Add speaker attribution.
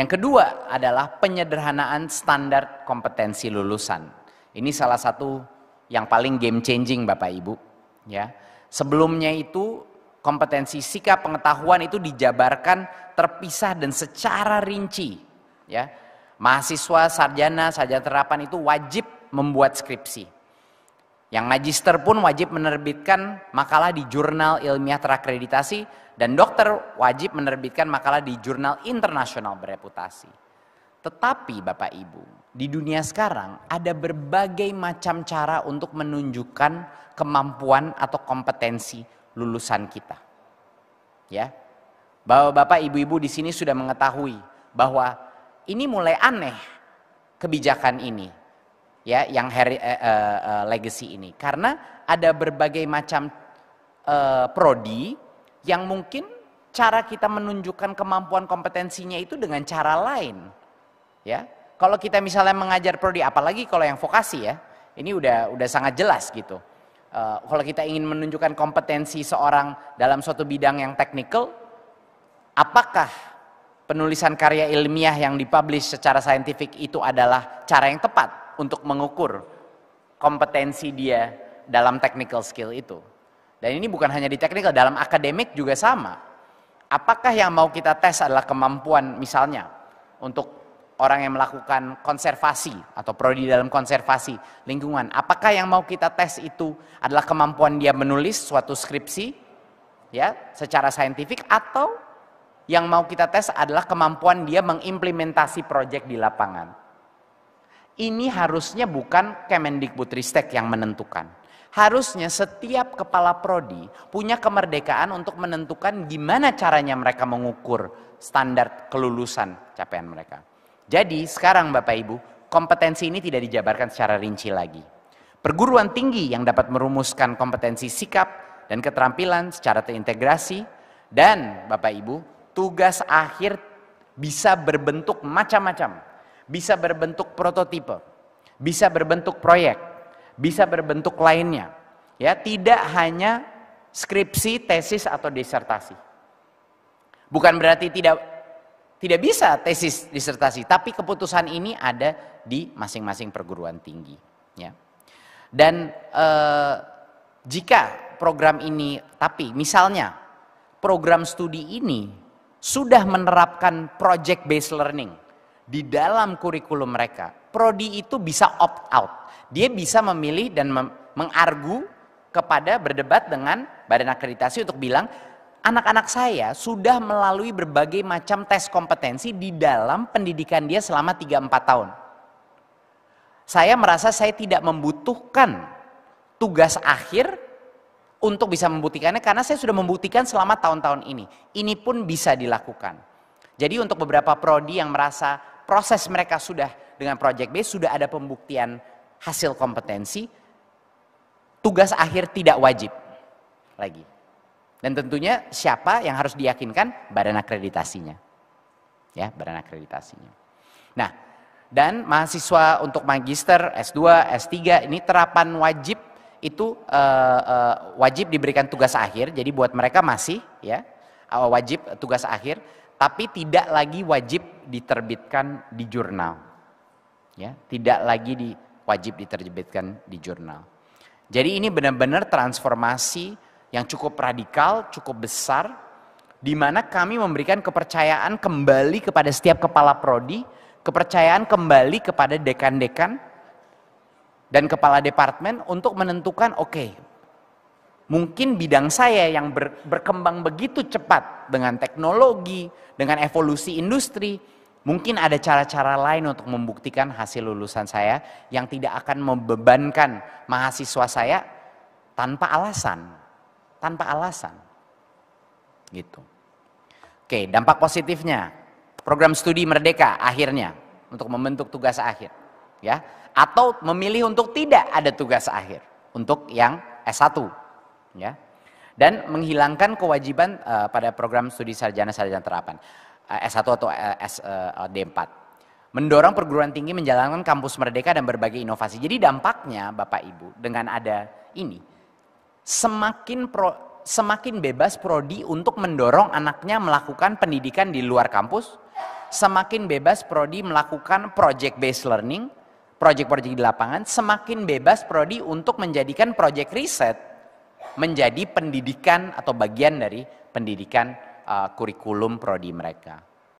Speaker 1: Yang kedua adalah penyederhanaan standar kompetensi lulusan. Ini salah satu yang paling game changing Bapak Ibu, ya. Sebelumnya itu kompetensi sikap pengetahuan itu dijabarkan terpisah dan secara rinci, ya. Mahasiswa sarjana sarjana terapan itu wajib membuat skripsi. Yang magister pun wajib menerbitkan makalah di jurnal ilmiah terakreditasi dan dokter wajib menerbitkan makalah di jurnal internasional bereputasi. Tetapi Bapak Ibu, di dunia sekarang ada berbagai macam cara untuk menunjukkan kemampuan atau kompetensi lulusan kita. Ya. Bahwa Bapak Ibu-ibu di sini sudah mengetahui bahwa ini mulai aneh kebijakan ini ya yang heri, uh, uh, legacy ini. Karena ada berbagai macam uh, prodi yang mungkin cara kita menunjukkan kemampuan kompetensinya itu dengan cara lain ya. Kalau kita misalnya mengajar prodi apalagi kalau yang vokasi ya ini udah udah sangat jelas gitu. Uh, kalau kita ingin menunjukkan kompetensi seorang dalam suatu bidang yang teknikal apakah penulisan karya ilmiah yang dipublish secara saintifik itu adalah cara yang tepat untuk mengukur kompetensi dia dalam technical skill itu. Dan ini bukan hanya di technical, dalam akademik juga sama. Apakah yang mau kita tes adalah kemampuan misalnya untuk orang yang melakukan konservasi atau prodi dalam konservasi lingkungan. Apakah yang mau kita tes itu adalah kemampuan dia menulis suatu skripsi ya secara saintifik atau yang mau kita tes adalah kemampuan dia mengimplementasi proyek di lapangan ini harusnya bukan Kemendikbudristek yang menentukan. Harusnya setiap kepala prodi punya kemerdekaan untuk menentukan gimana caranya mereka mengukur standar kelulusan capaian mereka. Jadi sekarang Bapak Ibu, kompetensi ini tidak dijabarkan secara rinci lagi. Perguruan tinggi yang dapat merumuskan kompetensi sikap dan keterampilan secara terintegrasi dan Bapak Ibu, tugas akhir bisa berbentuk macam-macam bisa berbentuk prototipe, bisa berbentuk proyek, bisa berbentuk lainnya. Ya, tidak hanya skripsi, tesis atau disertasi. Bukan berarti tidak tidak bisa tesis disertasi, tapi keputusan ini ada di masing-masing perguruan tinggi, ya. Dan eh, jika program ini tapi misalnya program studi ini sudah menerapkan project based learning di dalam kurikulum mereka. Prodi itu bisa opt out. Dia bisa memilih dan mengargu kepada berdebat dengan badan akreditasi untuk bilang anak-anak saya sudah melalui berbagai macam tes kompetensi di dalam pendidikan dia selama 3-4 tahun. Saya merasa saya tidak membutuhkan tugas akhir untuk bisa membuktikannya karena saya sudah membuktikan selama tahun-tahun ini. Ini pun bisa dilakukan. Jadi untuk beberapa prodi yang merasa proses mereka sudah dengan project base sudah ada pembuktian hasil kompetensi, tugas akhir tidak wajib lagi. Dan tentunya siapa yang harus diyakinkan? Badan akreditasinya. Ya, badan akreditasinya. Nah, dan mahasiswa untuk magister, S2, S3 ini terapan wajib itu uh, uh, wajib diberikan tugas akhir. Jadi buat mereka masih ya wajib tugas akhir tapi tidak lagi wajib diterbitkan di jurnal. Ya, tidak lagi di, wajib diterbitkan di jurnal. Jadi ini benar-benar transformasi yang cukup radikal, cukup besar, di mana kami memberikan kepercayaan kembali kepada setiap kepala prodi, kepercayaan kembali kepada dekan-dekan dan kepala departemen untuk menentukan, oke, okay, Mungkin bidang saya yang ber, berkembang begitu cepat dengan teknologi, dengan evolusi industri, mungkin ada cara-cara lain untuk membuktikan hasil lulusan saya yang tidak akan membebankan mahasiswa saya tanpa alasan. Tanpa alasan. Gitu. Oke, dampak positifnya. Program studi merdeka akhirnya untuk membentuk tugas akhir, ya. Atau memilih untuk tidak ada tugas akhir untuk yang S1 ya dan menghilangkan kewajiban uh, pada program studi sarjana sarjana terapan uh, S1 atau uh, S, uh, D4 mendorong perguruan tinggi menjalankan kampus merdeka dan berbagai inovasi jadi dampaknya Bapak Ibu dengan ada ini semakin pro, semakin bebas prodi untuk mendorong anaknya melakukan pendidikan di luar kampus semakin bebas prodi melakukan project based learning, project-project di lapangan, semakin bebas prodi untuk menjadikan project riset menjadi pendidikan atau bagian dari pendidikan uh, kurikulum prodi mereka.